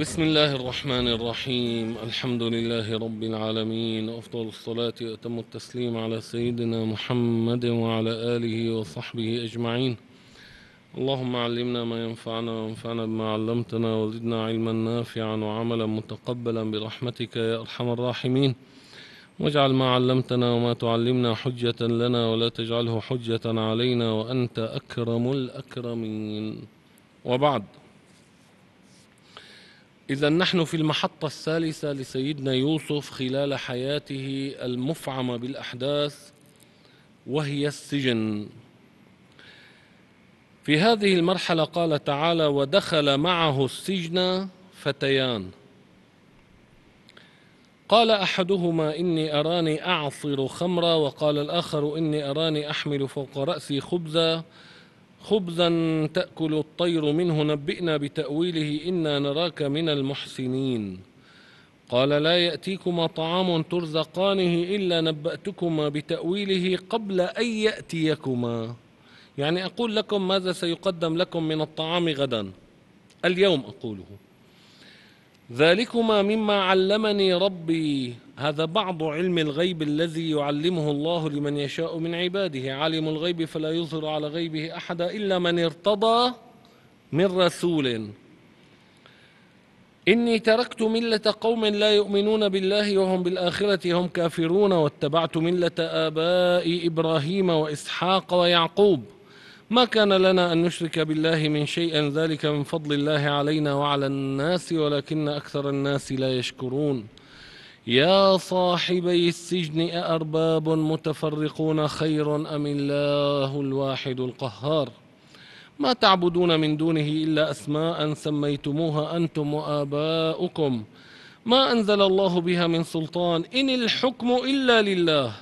بسم الله الرحمن الرحيم. الحمد لله رب العالمين. أفضل الصلاة وأتم التسليم على سيدنا محمد وعلى آله وصحبه أجمعين. اللهم علمنا ما ينفعنا وانفعنا بما علمتنا وزدنا علما نافعا وعملا متقبلا برحمتك يا أرحم الراحمين. واجعل ما علمتنا وما تعلمنا حجة لنا ولا تجعله حجة علينا وأنت أكرم الأكرمين. وبعد. إذا نحن في المحطة الثالثة لسيدنا يوسف خلال حياته المفعمة بالأحداث وهي السجن. في هذه المرحلة قال تعالى ودخل معه السجن فتيان قال أحدهما إني أراني أعصر خمرا وقال الآخر إني أراني أحمل فوق رأسي خبزا خبزا تأكل الطير منه نبئنا بتأويله إنا نراك من المحسنين. قال لا يأتيكما طعام ترزقانه إلا نبأتكما بتأويله قبل أن يأتيكما. يعني أقول لكم ماذا سيقدم لكم من الطعام غدا؟ اليوم أقوله. ذلكما مما علمني ربي. هذا بعض علم الغيب الذي يعلمه الله لمن يشاء من عباده. عالم الغيب فلا يظهر على غيبه أحدا إلا من ارتضى من رسول. إني تركت ملة قوم لا يؤمنون بالله وهم بالآخرة هم كافرون واتبعت ملة آبائي إبراهيم وإسحاق ويعقوب. ما كان لنا أن نشرك بالله من شيء ذلك من فضل الله علينا وعلى الناس ولكن أكثر الناس لا يشكرون. يا صاحبي السجن أأرباب متفرقون خير أم الله الواحد القهار؟ ما تعبدون من دونه إلا أسماء سميتموها أنتم وآباؤكم. ما أنزل الله بها من سلطان إن الحكم إلا لله.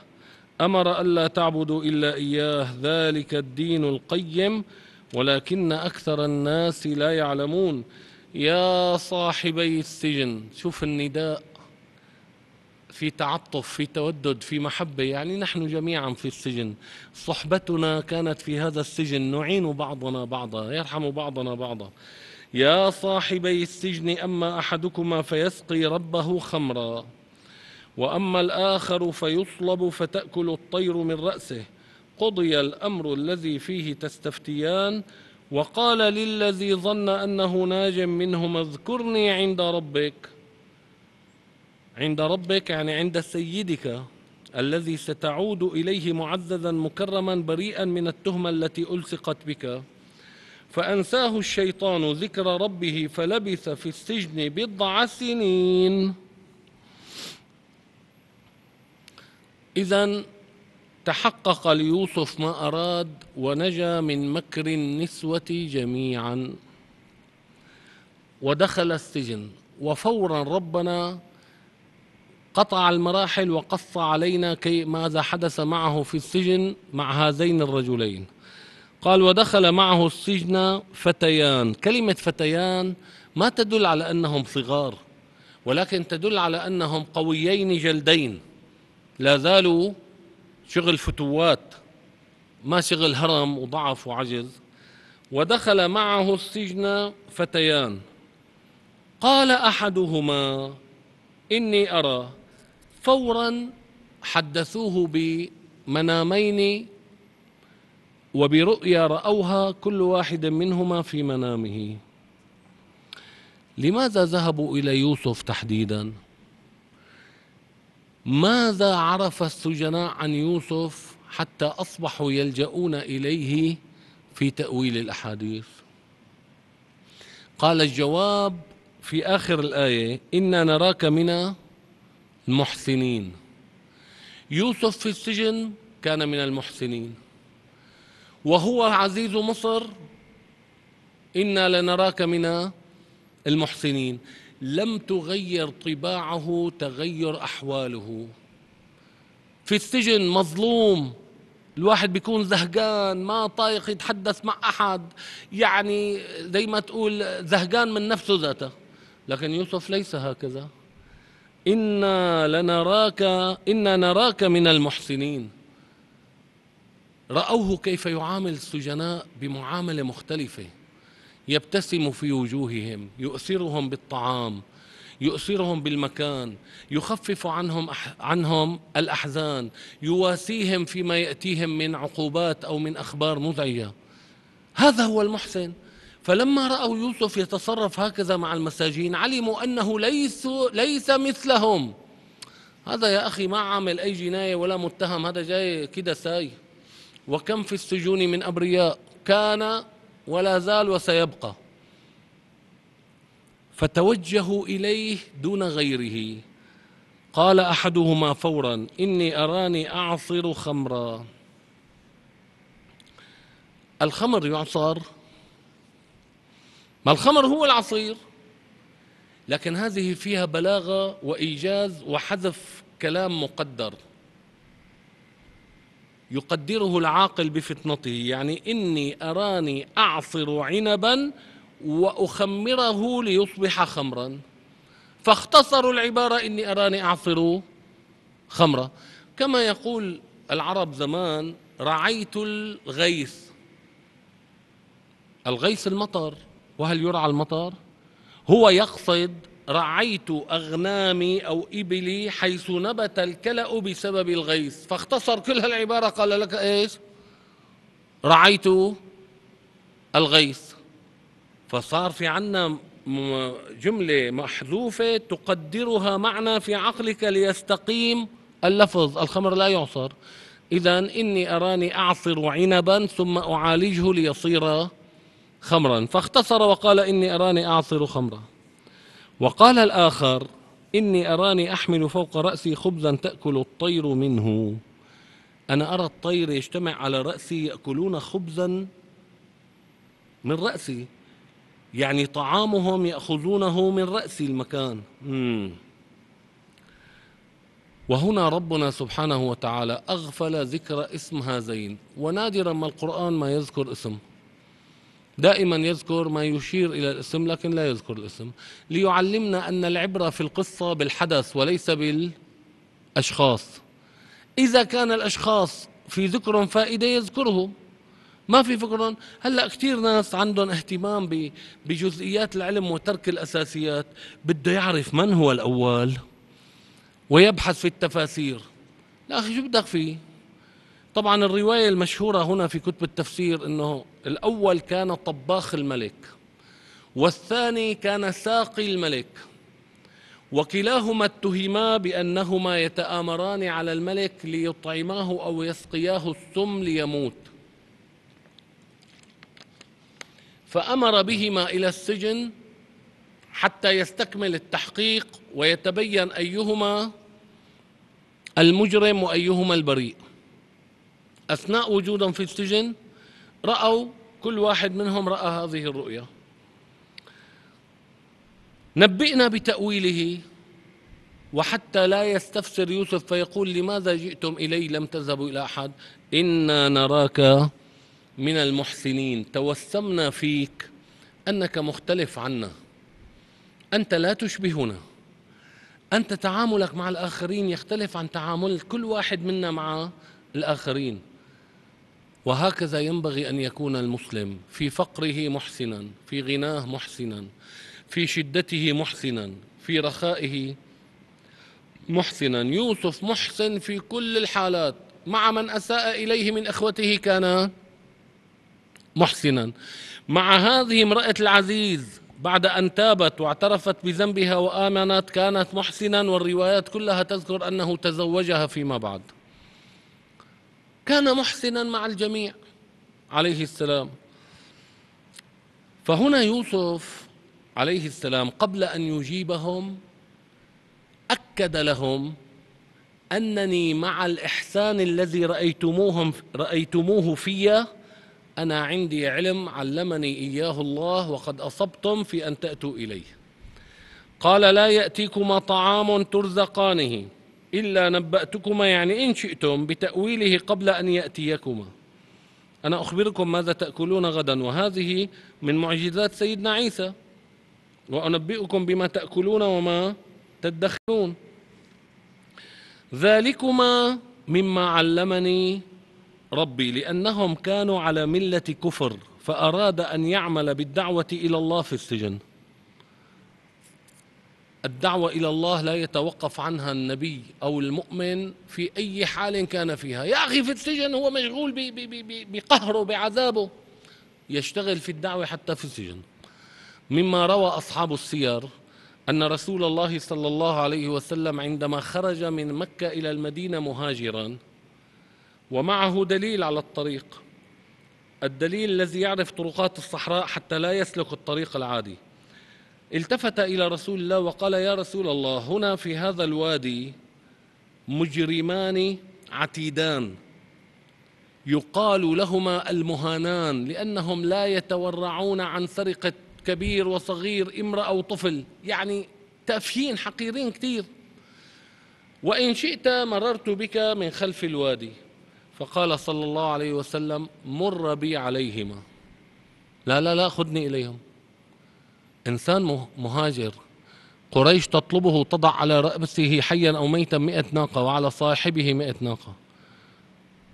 أمر الا تعبدوا إلا إياه ذلك الدين القيم ولكن أكثر الناس لا يعلمون. يا صاحبي السجن شوف النداء في تعطف في تودد في محبة يعني نحن جميعا في السجن. صحبتنا كانت في هذا السجن نعين بعضنا بعضا يرحم بعضنا بعضا. يا صاحبي السجن أما أحدكما فيسقي ربه خمرا. وأما الآخر فيصلب فتأكل الطير من رأسه. قضي الأمر الذي فيه تستفتيان. وقال للذي ظن أنه ناج منهما اذكرني عند ربك. عند ربك يعني عند سيدك الذي ستعود إليه معززا مكرما بريئا من التهمة التي ألصقت بك. فأنساه الشيطان ذكر ربه فلبث في السجن بضع سنين. إذا تحقق ليوسف ما أراد ونجا من مكر النسوة جميعا. ودخل السجن. وفورا ربنا قطع المراحل وقص علينا كي ماذا حدث معه في السجن مع هذين الرجلين. قال ودخل معه السجن فتيان. كلمة فتيان ما تدل على أنهم صغار ولكن تدل على أنهم قويين جلدين. لا زالوا شغل فتوات ما شغل هرم وضعف وعجز. ودخل معه السجن فتيان. قال أحدهما إني أرى فورا حدثوه بمنامين وبرؤيا رأوها كل واحد منهما في منامه. لماذا ذهبوا إلى يوسف تحديدا؟ ماذا عرف السجناء عن يوسف حتى أصبحوا يلجؤون إليه في تأويل الأحاديث؟ قال الجواب في آخر الآية أنا نراك من المحسنين. يوسف في السجن كان من المحسنين. وهو عزيز مصر أنا لنراك من المحسنين. لم تغير طباعه تغير أحواله. في السجن مظلوم الواحد بيكون زهقان ما طايق يتحدث مع أحد. يعني زي ما تقول زهقان من نفسه ذاته. لكن يوسف ليس هكذا. إنا لنراك إنا نراك من المحسنين. رأوه كيف يعامل السجناء بمعاملة مختلفة. يبتسم في وجوههم يؤثرهم بالطعام يؤثرهم بالمكان يخفف عنهم عنهم الأحزان يواسيهم فيما يأتيهم من عقوبات أو من أخبار مزعجة. هذا هو المحسن. فلما رأوا يوسف يتصرف هكذا مع المساجين علموا أنه ليس ليس مثلهم. هذا يا أخي ما عامل أي جناية ولا متهم هذا جاي كده ساي. وكم في السجون من أبرياء. كان ولا زال وسيبقى. فتوجهوا إليه دون غيره. قال أحدهما فورا إني أراني أعصر خمرا. الخمر يعصر. ما الخمر هو العصير. لكن هذه فيها بلاغة وإيجاز وحذف كلام مقدر. يقدره العاقل بفطنته يعني إني أراني أعصر عنبا وأخمره ليصبح خمرا. فاختصروا العبارة إني أراني أعصر خمرا كما يقول العرب زمان رعيت الغيث. الغيث المطر. وهل يرعى المطر؟ هو يقصد رعيت أغنامي أو إبلي حيث نبت الكلأ بسبب الغيث. فاختصر كل هالعبارة قال لك إيش؟ رعيت الغيث. فصار في عنا جملة محذوفة تقدرها معنى في عقلك ليستقيم اللفظ. الخمر لا يعصر. إذا إني أراني أعصر عنبا ثم أعالجه ليصير خمرا. فاختصر وقال إني أراني أعصر خمرا. وقال الآخر إني أراني أحمل فوق رأسي خبزا تأكل الطير منه. أنا أرى الطير يجتمع على رأسي يأكلون خبزا من رأسي. يعني طعامهم يأخذونه من رأس المكان. وهنا ربنا سبحانه وتعالى أغفل ذكر اسم هذين. ونادرا ما القرآن ما يذكر اسم. دائما يذكر ما يشير إلى الاسم لكن لا يذكر الاسم. ليعلمنا أن العبرة في القصة بالحدث وليس بالأشخاص. إذا كان الأشخاص في ذكر فائدة يذكره. ما في فكر؟ هلأ كثير ناس عندهم اهتمام بجزئيات العلم وترك الأساسيات. بده يعرف من هو الأول ويبحث في التفاسير. لا أخي شو بدك فيه؟ طبعا الرواية المشهورة هنا في كتب التفسير إنه الأول كان طباخ الملك والثاني كان ساقي الملك وكلاهما اتهما بأنهما يتآمران على الملك ليطعماه أو يسقياه السم ليموت. فأمر بهما إلى السجن حتى يستكمل التحقيق ويتبين أيهما المجرم وأيهما البريء. أثناء وجودهم في السجن رأوا كل واحد منهم رأى هذه الرؤيا. نبئنا بتأويله وحتى لا يستفسر يوسف فيقول لماذا جئتم إلي؟ لم تذهبوا إلى أحد. إنا نراك من المحسنين. توسمنا فيك أنك مختلف عنا. أنت لا تشبهنا. أنت تعاملك مع الآخرين يختلف عن تعامل كل واحد منا مع الآخرين. وهكذا ينبغي أن يكون المسلم في فقره محسنا في غناه محسنا في شدته محسنا في رخائه محسنا. يوسف محسن في كل الحالات. مع من أساء إليه من إخوته كان محسنا. مع هذه امرأة العزيز بعد أن تابت واعترفت بذنبها وآمنت كانت محسنا. والروايات كلها تذكر أنه تزوجها فيما بعد. كان محسنا مع الجميع عليه السلام. فهنا يوسف عليه السلام قبل أن يجيبهم أكد لهم أنني مع الإحسان الذي رأيتموهم رأيتموه في أنا عندي علم علمني إياه الله وقد أصبتم في أن تأتوا إليه. قال لا يأتيكما طعام ترزقانه. إلا نبأتكما يعني إن شئتم بتأويله قبل أن يأتيكما. أنا أخبركم ماذا تأكلون غدا وهذه من معجزات سيدنا عيسى. وأنبئكم بما تأكلون وما تدخرون. ذلكما مما علمني ربي لأنهم كانوا على ملة كفر فأراد أن يعمل بالدعوة إلى الله في السجن. الدعوة إلى الله لا يتوقف عنها النبي أو المؤمن في أي حال كان فيها. يا أخي في السجن هو مشغول بقهره بعذابه. يشتغل في الدعوة حتى في السجن. مما روى أصحاب السير أن رسول الله صلى الله عليه وسلم عندما خرج من مكة إلى المدينة مهاجرا ومعه دليل على الطريق. الدليل الذي يعرف طرقات الصحراء حتى لا يسلك الطريق العادي. التفت إلى رسول الله وقال يا رسول الله هنا في هذا الوادي مجرمان عتيدان. يقال لهما المهانان لأنهم لا يتورعون عن سرقة كبير وصغير امرأة أو طفل يعني تافهين حقيرين كثير وإن شئت مررت بك من خلف الوادي. فقال صلى الله عليه وسلم مر بي عليهما. لا لا لا خذني إليهم. إنسان مهاجر قريش تطلبه تضع على رأسه حيا أو ميتا مئة ناقة وعلى صاحبه مئة ناقة.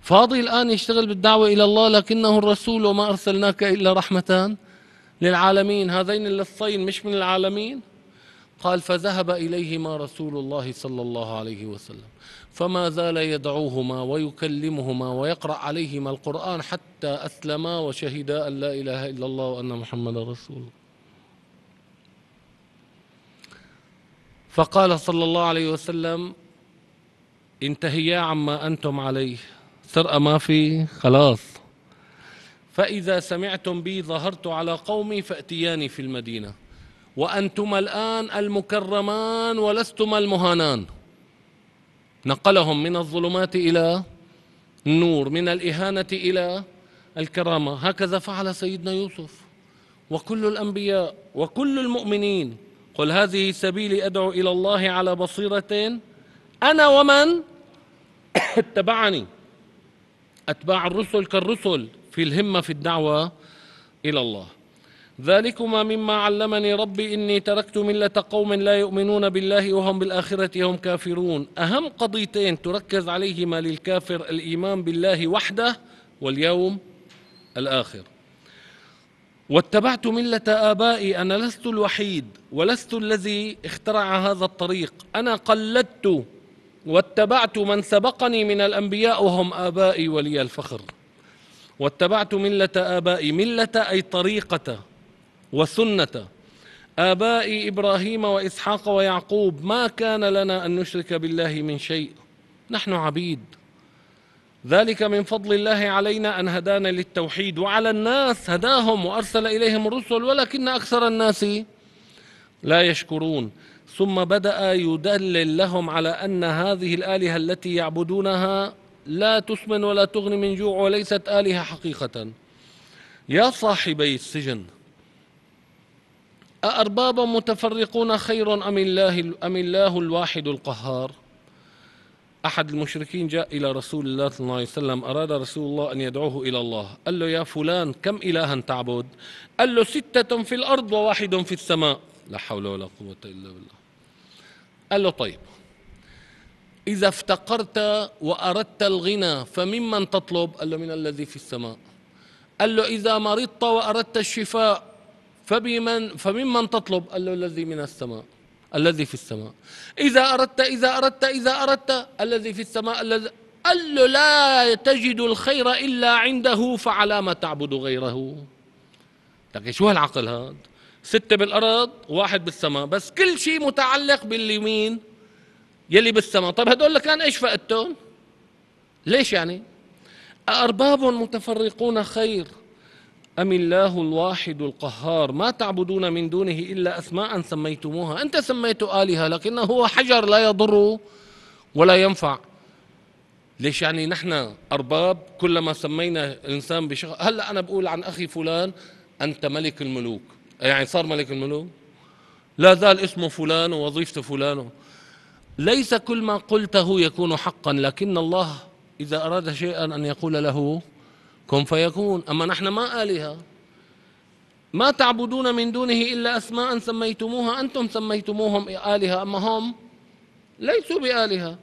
فاضي الآن يشتغل بالدعوة إلى الله لكنه الرسول وما أرسلناك إلا رحمة للعالمين. هذين اللصين مش من العالمين؟ قال فذهب إليهما رسول الله صلى الله عليه وسلم فما زال يدعوهما ويكلمهما ويقرأ عليهما القرآن حتى أسلما وشهدا أن لا إله إلا الله وأن محمد رسول الله. فقال صلى الله عليه وسلم انتهيا عما أنتم عليه سرقة ما في خلاص. فإذا سمعتم بي ظهرت على قومي فأتياني في المدينة وأنتما الآن المكرمان ولستما المهانان. نقلهم من الظلمات إلى النور من الإهانة إلى الكرامة. هكذا فعل سيدنا يوسف وكل الأنبياء وكل المؤمنين. قل هذه سبيلي أدعو إلى الله على بصيرة أنا ومن؟ اتبعني. أتباع الرسل كالرسل في الهمة في الدعوة إلى الله. ذلكما مما علمني ربي إني تركت ملة قوم لا يؤمنون بالله وهم بالآخرة هم كافرون. أهم قضيتين تركز عليهما للكافر الإيمان بالله وحده واليوم الآخر. واتبعت ملة آبائي أنا لست الوحيد ولست الذي اخترع هذا الطريق. أنا قلدت واتبعت من سبقني من الأنبياء وهم آبائي ولي الفخر. واتبعت ملة آبائي ملة أي طريقة وسنة. آباء إبراهيم وإسحاق ويعقوب ما كان لنا أن نشرك بالله من شيء. نحن عبيد. ذلك من فضل الله علينا أن هدانا للتوحيد وعلى الناس هداهم وأرسل إليهم الرسل ولكن أكثر الناس لا يشكرون. ثم بدأ يدلل لهم على أن هذه الآلهة التي يعبدونها لا تسمن ولا تغني من جوع وليست آلهة حقيقة. يا صاحبي السجن أأرباب متفرقون خير أم الله أم الله الواحد القهار؟ أحد المشركين جاء إلى رسول الله صلى الله عليه وسلم أراد رسول الله أن يدعوه إلى الله. قال له يا فلان كم إلها تعبد قال له ستة في الأرض وواحد في السماء. لا حول ولا قوة إلا بالله. قال له طيب إذا افتقرت وأردت الغنى فممن تطلب؟ قال له من الذي في السماء. قال له إذا مرضت وأردت الشفاء فبمن فممن تطلب؟ قال له الذي من السماء. الذي في السماء. إذا أردت إذا أردت إذا أردت الذي في السماء الذي قال له لا تجد الخير إلا عنده فعلى ما تعبد غيره. لكن شو هالعقل هذا ستة بالأرض واحد بالسماء. بس كل شيء متعلق باليمين يلي بالسماء. طيب هدول كان إيش فائدتهم ليش يعني؟ أأرباب متفرقون خير. أم الله الواحد القهار؟ ما تعبدون من دونه إلا أسماء سميتموها. أنت سميت آلهة لكنه هو حجر لا يضر ولا ينفع. ليش يعني نحن أرباب؟ كلما سمينا إنسان بشخص هلأ أنا بقول عن أخي فلان أنت ملك الملوك. يعني صار ملك الملوك؟ لا زال اسمه فلان ووظيفته فلان ليس كل ما قلته يكون حقا لكن الله إذا أراد شيئا أن يقول له كن فيكون. أما نحن ما آلهة. ما تعبدون من دونه إلا أسماء سميتموها. أنتم سميتموهم آلهة. أما هم ليسوا بآلهة.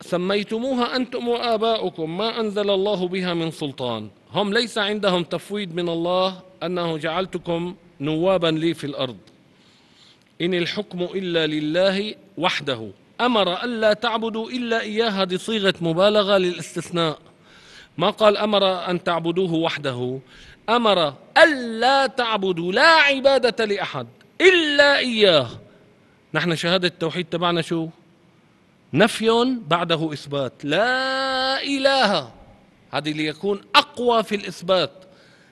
سميتموها أنتم وآباؤكم. ما أنزل الله بها من سلطان. هم ليس عندهم تفويض من الله أنه جعلتكم نوابا لي في الأرض. إن الحكم إلا لله وحده. أمر ألا تعبدوا إلا إياه هذه صيغة مبالغة للاستثناء. ما قال أمر أن تعبدوه وحده؟ أمر ألا تعبدوا لا عبادة لأحد إلا إياه. نحن شهادة التوحيد تبعنا شو؟ نفي بعده إثبات. لا إله. هذه ليكون أقوى في الإثبات.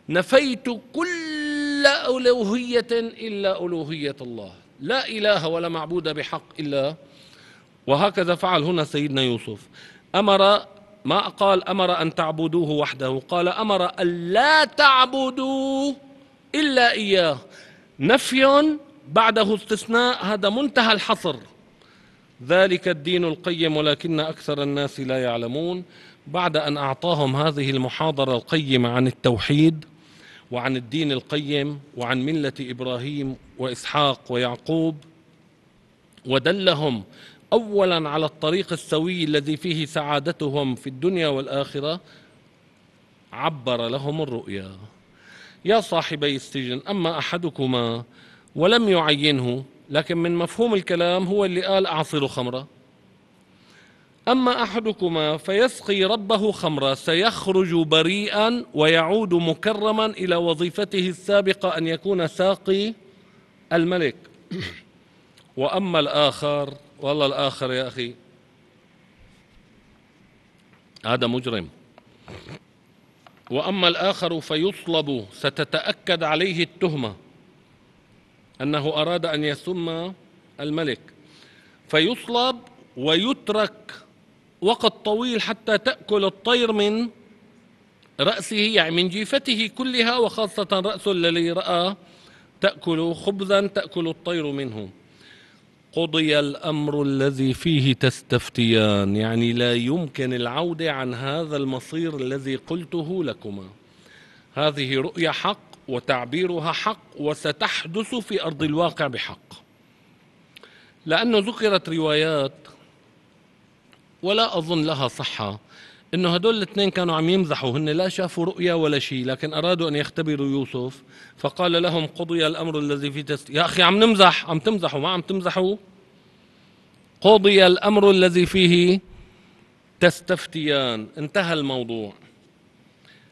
نفيت كل ألوهية إلا ألوهية الله. لا إله ولا معبود بحق إلا. وهكذا فعل هنا سيدنا يوسف. أمر ما قال أمر أن تعبدوه وحده؟ قال أمر أن لا تعبدوا إلا إياه. نفي بعده استثناء هذا منتهى الحصر. ذلك الدين القيم ولكن أكثر الناس لا يعلمون. بعد أن أعطاهم هذه المحاضرة القيمة عن التوحيد وعن الدين القيم وعن ملة إبراهيم وإسحاق ويعقوب ودلهم أولا على الطريق السوي الذي فيه سعادتهم في الدنيا والآخرة عبر لهم الرؤيا. يا صاحبي السجن أما أحدكما ولم يعينه لكن من مفهوم الكلام هو اللي قال أعصر خمرة. أما أحدكما فيسقي ربه خمرا سيخرج بريئا ويعود مكرما إلى وظيفته السابقة أن يكون ساقي الملك. وأما الآخر والله الآخر يا أخي. هذا مجرم. وأما الآخر فيصلب ستتأكد عليه التهمة. أنه أراد أن يسم الملك. فيصلب ويترك وقت طويل حتى تأكل الطير من رأسه يعني من جيفته كلها وخاصة رأسه الذي رأى تأكل خبزا تأكل الطير منه. قضي الأمر الذي فيه تستفتيان يعني لا يمكن العودة عن هذا المصير الذي قلته لكما. هذه رؤيا حق وتعبيرها حق وستحدث في أرض الواقع بحق. لأنه ذكرت روايات ولا أظن لها صحة إنه هدول الاثنين كانوا عم يمزحوا هن لا شافوا رؤيا ولا شيء لكن أرادوا أن يختبروا يوسف فقال لهم قضي الأمر الذي في تست... يا أخي عم نمزح عم تمزحوا ما عم تمزحوا؟ قضي الأمر الذي فيه تستفتيان انتهى الموضوع.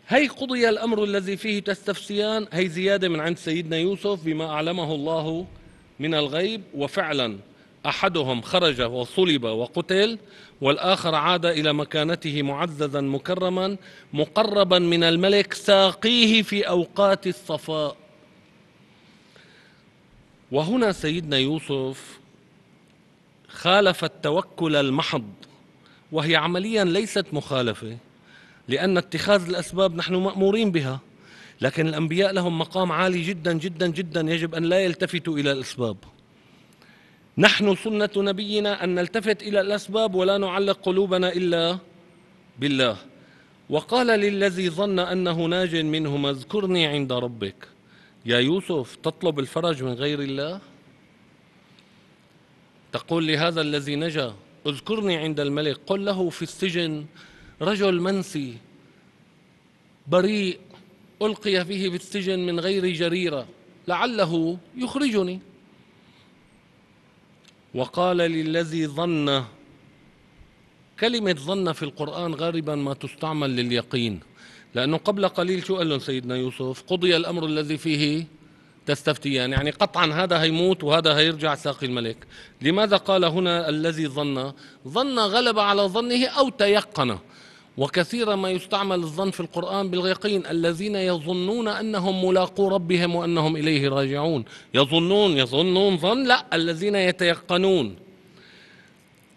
هي قضي الأمر الذي فيه تستفتيان هي زيادة من عند سيدنا يوسف بما أعلمه الله من الغيب وفعلا أحدهم خرج وصلب وقتل والآخر عاد إلى مكانته معززا مكرما مقربا من الملك ساقيه في أوقات الصفاء. وهنا سيدنا يوسف خالف التوكل المحض وهي عمليا ليست مخالفة لأن اتخاذ الأسباب نحن مأمورين بها لكن الأنبياء لهم مقام عالي جدا جدا جدا يجب أن لا يلتفتوا إلى الأسباب. نحن سنة نبينا أن نلتفت إلى الأسباب ولا نعلق قلوبنا إلا بالله. وقال للذي ظن أنه ناج منهما اذكرني عند ربك. يا يوسف تطلب الفرج من غير الله؟ تقول لهذا الذي نجا اذكرني عند الملك. قل له في السجن رجل منسي بريء ألقي فيه بالسجن من غير جريرة. لعله يخرجني. وقال للذي ظن كلمة ظن في القرآن غالبا ما تستعمل لليقين لأنه قبل قليل شو قال لهم سيدنا يوسف؟ قضي الأمر الذي فيه تستفتيان يعني قطعا هذا هيموت وهذا هيرجع ساقي الملك. لماذا قال هنا الذي ظن؟ ظن غلب على ظنه أو تيقن. وكثيرا ما يستعمل الظن في القرآن باليقين الذين يظنون أنهم ملاقو ربهم وأنهم إليه راجعون. يظنون يظنون ظن؟ لا الذين يتيقنون.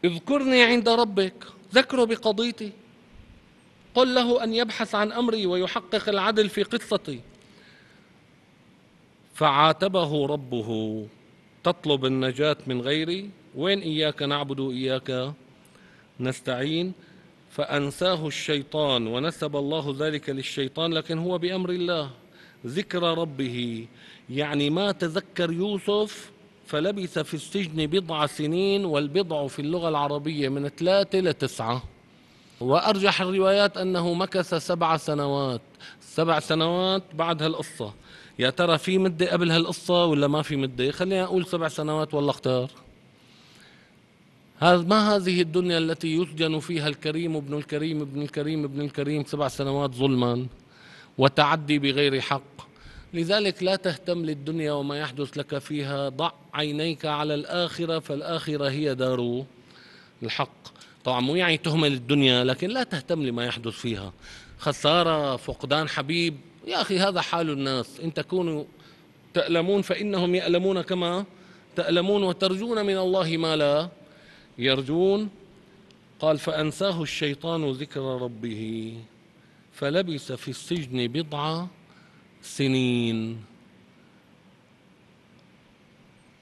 اذكرني عند ربك ذكره بقضيتي. قل له أن يبحث عن أمري ويحقق العدل في قصتي. فعاتبه ربه تطلب النجاة من غيري. وين إياك نعبد إياك نستعين؟ فأنساه الشيطان ونسب الله ذلك للشيطان لكن هو بأمر الله ذكر ربه. يعني ما تذكر يوسف فلبث في السجن بضع سنين والبضع في اللغة العربية من ثلاثة لتسعة وأرجح الروايات أنه مكث سبع سنوات سبع سنوات بعد هالقصة يا ترى في مدة قبل هالقصة ولا ما في مدة؟ خلينا أقول سبع سنوات ولا اختار. ما هذه الدنيا التي يسجن فيها الكريم ابن الكريم ابن الكريم ابن الكريم سبع سنوات ظلما وتعدي بغير حق. لذلك لا تهتم للدنيا وما يحدث لك فيها. ضع عينيك على الآخرة فالآخرة هي دار الحق. طبعا مو يعني تهمل الدنيا لكن لا تهتم لما يحدث فيها. خسارة فقدان حبيب. يا أخي هذا حال الناس. إن تكونوا تألمون فإنهم يألمون كما تألمون وترجون من الله ما لا يرجون قال فأنساه الشيطان ذكر ربه فلبث في السجن بضع سنين.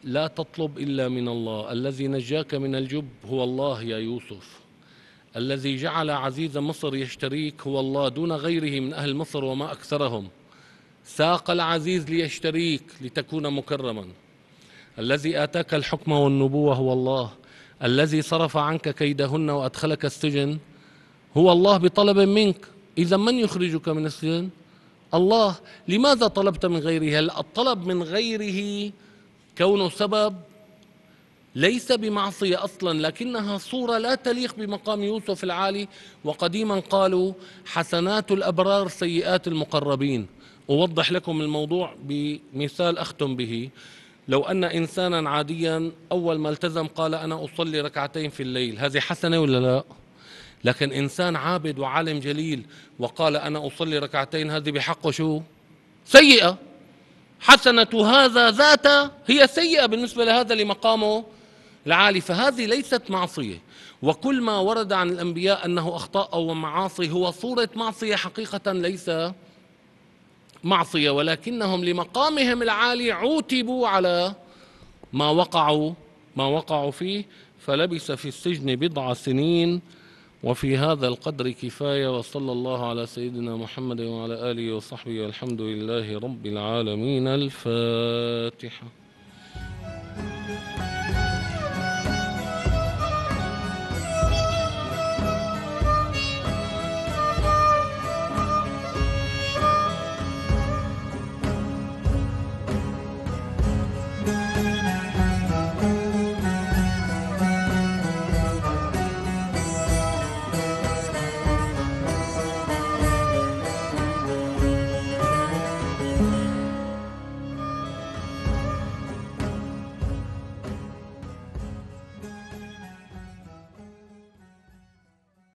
لا تطلب إلا من الله الذي نجاك من الجب هو الله يا يوسف. الذي جعل عزيز مصر يشتريك هو الله دون غيره من أهل مصر وما أكثرهم. ساق العزيز ليشتريك لتكون مكرما. الذي آتاك الحكم والنبوة هو الله. الذي صرف عنك كيدهن وأدخلك السجن هو الله بطلب منك. إذا من يخرجك من السجن؟ الله. لماذا طلبت من غيره؟ هل الطلب من غيره كونه سبب؟ ليس بمعصية أصلا لكنها صورة لا تليق بمقام يوسف العالي. وقديما قالوا حسنات الأبرار سيئات المقربين. أوضح لكم الموضوع بمثال أختم به. لو أن إنسانا عاديا أول ما التزم قال أنا أصلي ركعتين في الليل هذه حسنة ولا لا؟ لكن إنسان عابد وعالم جليل وقال أنا أصلي ركعتين هذه بحقه شو؟ سيئة. حسنة هذا ذاته هي سيئة بالنسبة لهذا لمقامه العالي فهذه ليست معصية. وكل ما ورد عن الأنبياء أنه أخطاء أو معاصي هو صورة معصية حقيقة ليس معصية ولكنهم لمقامهم العالي عوتبوا على ما وقعوا ما وقعوا فيه فلبث في السجن بضع سنين وفي هذا القدر كفاية وصلى الله على سيدنا محمد وعلى آله وصحبه والحمد لله رب العالمين. الفاتحة.